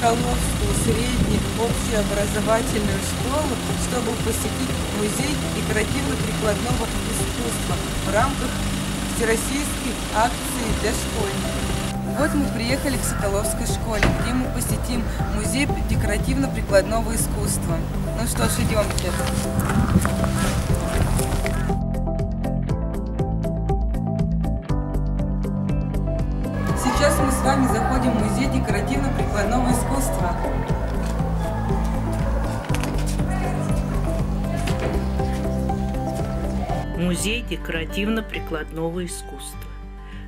Соколовскую среднюю общеобразовательную школу, чтобы посетить музей декоративно-прикладного искусства в рамках всероссийской акции для школьников. Вот мы приехали к Соколовской школе, где мы посетим музей декоративно-прикладного искусства. Ну что ж, идемте. С вами заходим в музей декоративно-прикладного искусства. Музей декоративно-прикладного искусства.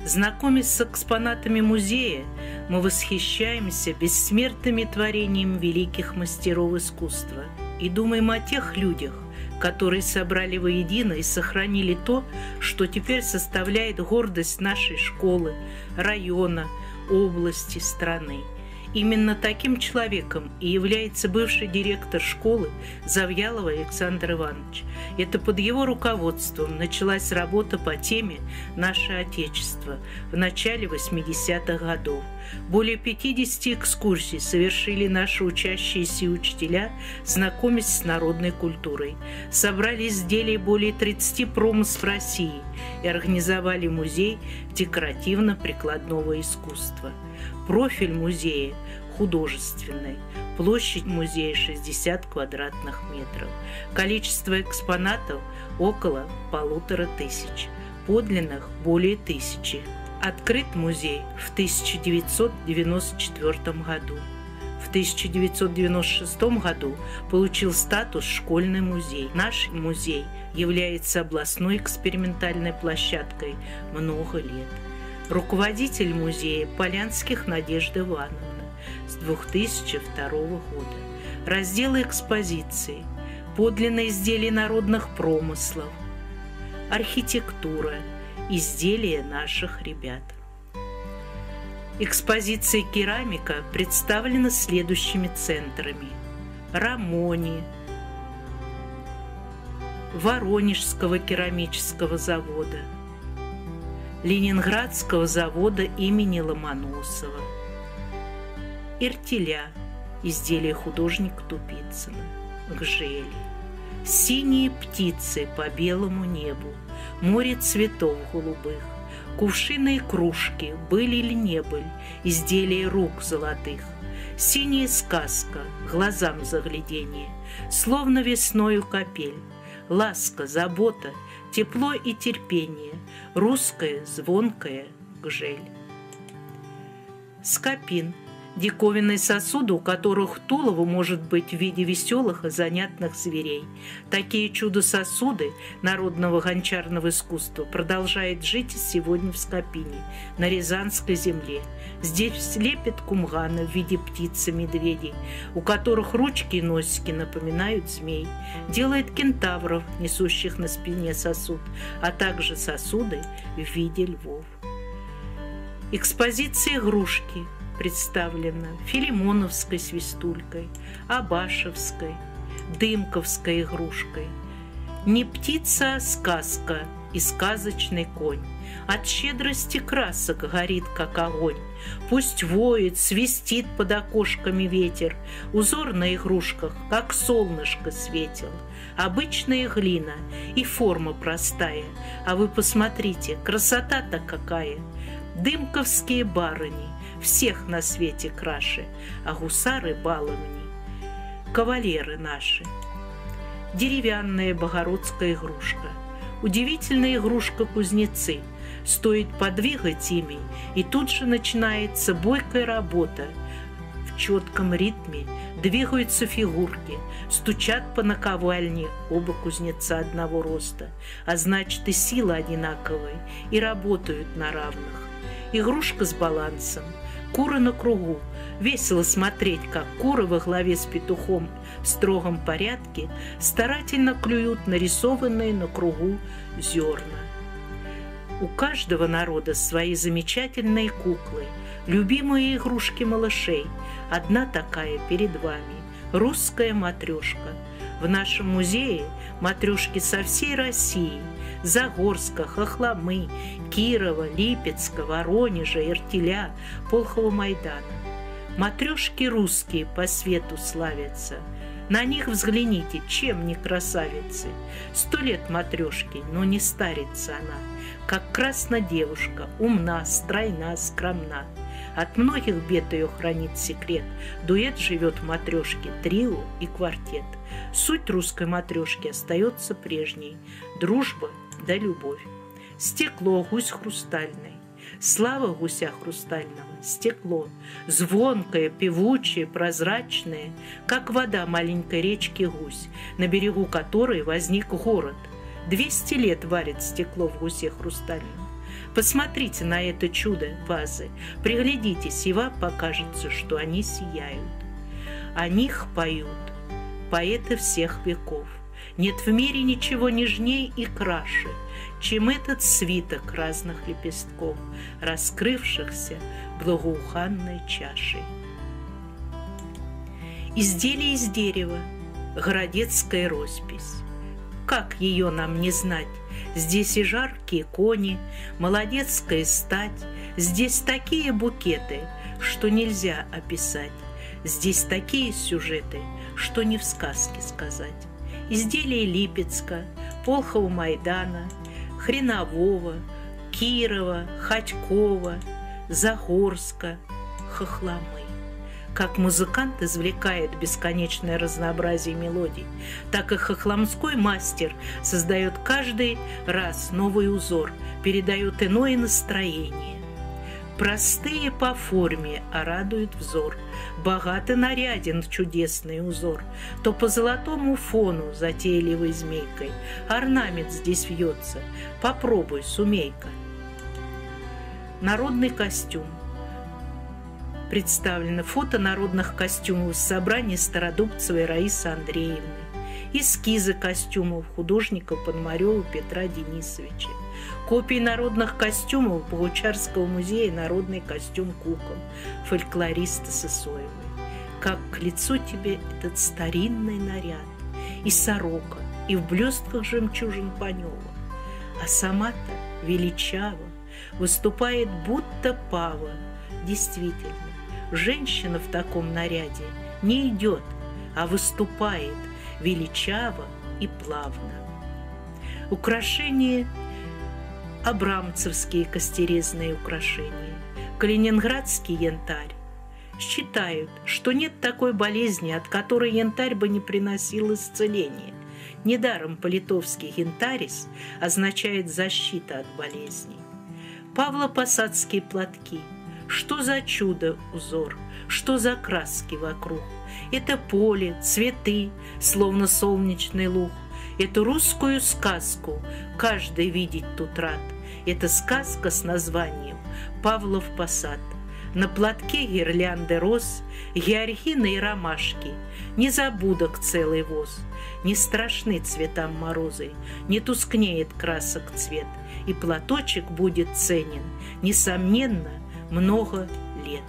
Знакомясь с экспонатами музея, мы восхищаемся бессмертными творениями великих мастеров искусства и думаем о тех людях, которые собрали воедино и сохранили то, что теперь составляет гордость нашей школы, района, области, страны. Именно таким человеком и является бывший директор школы Завьялова Александр Иванович. Это под его руководством началась работа по теме «Наше Отечество» в начале 80-х годов. Более 50 экскурсий совершили наши учащиеся и учителя, знакомясь с народной культурой. Собрали изделия более 30 промысл России и организовали музей декоративно-прикладного искусства. Профиль музея художественный. Площадь музея 60 квадратных метров. Количество экспонатов около полутора тысяч. Подлинных более тысячи. Открыт музей в 1994 году. В 1996 году получил статус «Школьный музей». Наш музей является областной экспериментальной площадкой много лет. Руководитель музея Полянских Надежда Ивановна с 2002 года. Разделы экспозиции, подлинные изделия народных промыслов, архитектура, изделия наших ребят. Экспозиция керамика представлена следующими центрами. Рамони, Воронежского керамического завода, Ленинградского завода имени Ломоносова, Иртиля, изделие художника Тупицына, Гжели. Синие птицы по белому небу, море цветов голубых, Кувшины и кружки, были или не были, изделия рук золотых. Синяя сказка, глазам загляденье, Словно весною капель, Ласка, забота, тепло и терпение, Русская, звонкая гжель. Скопин – диковинные сосуды, у которых тулово может быть в виде веселых и занятных зверей. Такие чудо-сосуды народного гончарного искусства продолжают жить сегодня в Скопине, на Рязанской земле. Здесь лепят кумганы в виде птиц и медведей, у которых ручки и носики напоминают змей. Делает кентавров, несущих на спине сосуд, а также сосуды в виде львов. Экспозиция игрушки – представлена Филимоновской свистулькой, Абашевской, Дымковской игрушкой. Не птица, а сказка и сказочный конь. От щедрости красок горит, как огонь. Пусть воет, свистит под окошками ветер. Узор на игрушках, как солнышко светил. Обычная глина и форма простая. А вы посмотрите, красота-то какая! Дымковские барыни, всех на свете краше, а гусары баловни, кавалеры наши. Деревянная богородская игрушка, удивительная игрушка кузнецы. Стоит подвигать ими, и тут же начинается бойкая работа. В четком ритме двигаются фигурки, стучат по наковальне оба кузнеца одного роста, а значит и сила одинаковая, и работают на равных. Игрушка с балансом – Куры на кругу. Весело смотреть, как куры во главе с петухом в строгом порядке старательно клюют нарисованные на кругу зерна. У каждого народа свои замечательные куклы, любимые игрушки малышей. Одна такая перед вами – русская матрешка. В нашем музее матрешки со всей России – Загорска, Хохломы, Кирова, Липецка, Воронежа, Иртиля, Полхова Майдана. Матрешки русские по свету славятся. На них взгляните, чем не красавицы. Сто лет матрешки, но не старится она. Как красна девушка, умна, стройна, скромна. От многих бед ее хранит секрет. Дуэт живет в матрешке, трио и квартет. Суть русской матрешки остается прежней. Дружба да любовь. Стекло, гусь хрустальный. Слава гуся хрустального, стекло, звонкое, певучее, прозрачное, как вода маленькой речки гусь, на берегу которой возник город. Двести лет варит стекло в гусе хрустальном. Посмотрите на это чудо вазы, приглядитесь, и вам покажется, что они сияют. О них поют поэты всех веков. Нет в мире ничего нежней и краше, чем этот свиток разных лепестков, раскрывшихся благоуханной чашей. Изделие из дерева, городецкая роспись. Как ее нам не знать? Здесь и жаркие кони, молодецкая стать, Здесь такие букеты, что нельзя описать. Здесь такие сюжеты, что не в сказке сказать. Изделия Липецка, Полхова Майдана, Хренового, Кирова, Ходькова, Загорска, Хохломы. Как музыкант извлекает бесконечное разнообразие мелодий, так и хохломской мастер создает каждый раз новый узор, передает иное настроение. Простые по форме, а радует взор. Богато наряден в чудесный узор. То по золотому фону затейливой змейкой Орнамент здесь вьется. Попробуй, сумейка. Народный костюм – представлено фото народных костюмов с собрания Стародубцевой Раисы Андреевны, эскизы костюмов художника Пономарева Петра Денисовича, копии народных костюмов Богучарского музея «Народный костюм кукол» фольклориста Сысоевой. Как к лицу тебе этот старинный наряд, и сорока, и в блестках жемчужин Панева, а сама-то величаво выступает будто пава, действительно, Женщина в таком наряде не идет, а выступает величаво и плавно. Украшения – абрамцевские костерезные украшения, калининградский янтарь. Считают, что нет такой болезни, от которой янтарь бы не приносил исцеления. Недаром по-литовски «янтарис» означает «защита от болезней». Павло-посадские платки – что за чудо узор, что за краски вокруг. Это поле, цветы, словно солнечный луг. Эту русскую сказку каждый видеть тут рад. Это сказка с названием «Павлов посад». На платке гирлянды роз, георгины и ромашки, Незабудок целый воз. Не страшны цветам морозы, не тускнеет красок цвет, И платочек будет ценен, несомненно, много лет.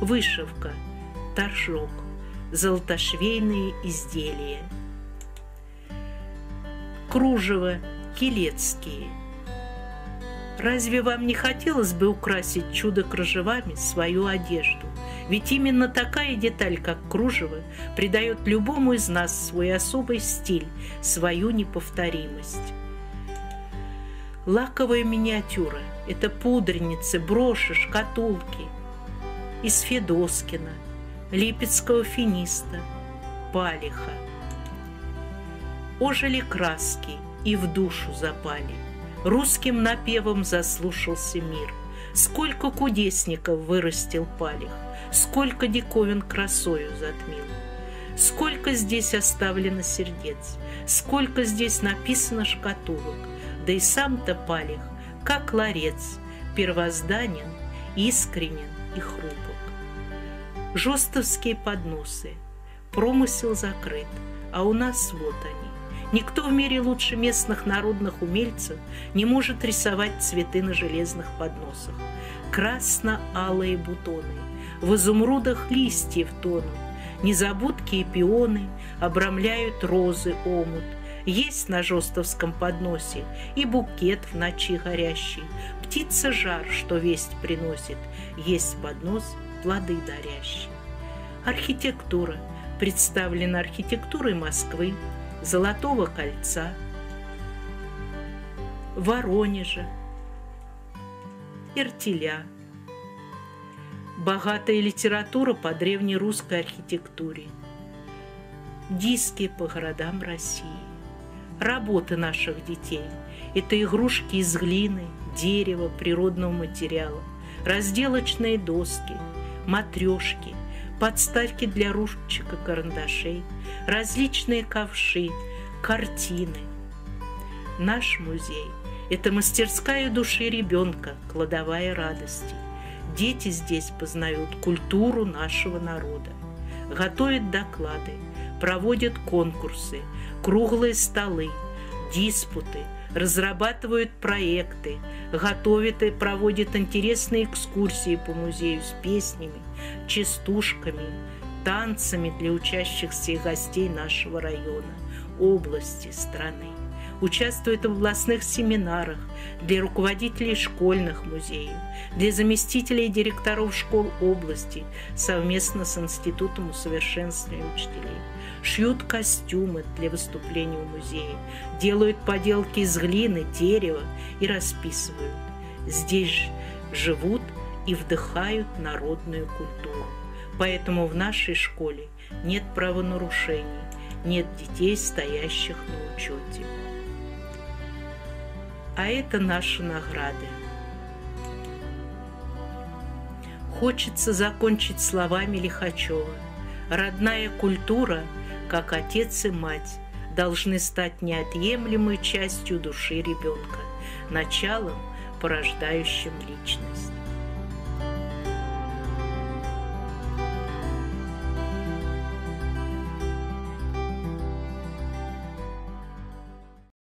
Вышивка, торжок, золотошвейные изделия. Кружево, килецкие. Разве вам не хотелось бы украсить чудо кружевами свою одежду? Ведь именно такая деталь, как кружево, придает любому из нас свой особый стиль, свою неповторимость. Лаковая миниатюра – это пудреницы, броши, шкатулки. Из Федоскина, Липецкого финиста, Палиха. Ожили краски и в душу запали. Русским напевом заслушался мир. Сколько кудесников вырастил Палих, Сколько диковин красою затмил. Сколько здесь оставлено сердец, Сколько здесь написано шкатулок, да и сам-то Палих, как ларец, первозданен, искренен и хрупок. Жостовские подносы, промысел закрыт, а у нас вот они. Никто в мире лучше местных народных умельцев не может рисовать цветы на железных подносах. Красно-алые бутоны, в изумрудах листьев тонут, незабудки и пионы обрамляют розы омут – есть на жестовском подносе и букет в ночи горящий, Птица жар, что весть приносит, Есть поднос плоды дарящий. Архитектура. Представлена архитектурой Москвы, Золотого кольца, Воронежа, Иртиля. Богатая литература по древнерусской архитектуре. Диски по городам России. Работы наших детей – это игрушки из глины, дерева, природного материала, разделочные доски, матрешки, подставки для ручек и карандашей, различные ковши, картины. Наш музей – это мастерская души ребенка, кладовая радости. Дети здесь познают культуру нашего народа, готовят доклады, проводят конкурсы, круглые столы, диспуты, разрабатывают проекты, готовят и проводят интересные экскурсии по музею с песнями, частушками, танцами для учащихся и гостей нашего района, области, страны. Участвует в областных семинарах для руководителей школьных музеев, для заместителей и директоров школ области совместно с Институтом усовершенствования учителей. Шьют костюмы для выступлений в музее, делают поделки из глины, дерева и расписывают. Здесь живут и вдыхают народную культуру. Поэтому в нашей школе нет правонарушений, нет детей, стоящих на учете. А это наши награды. Хочется закончить словами Лихачева. Родная культура, как отец и мать, должны стать неотъемлемой частью души ребенка, началом, порождающим личность.